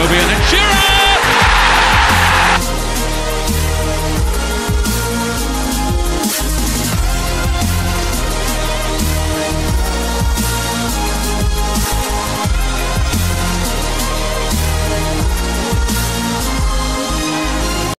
Obi, and then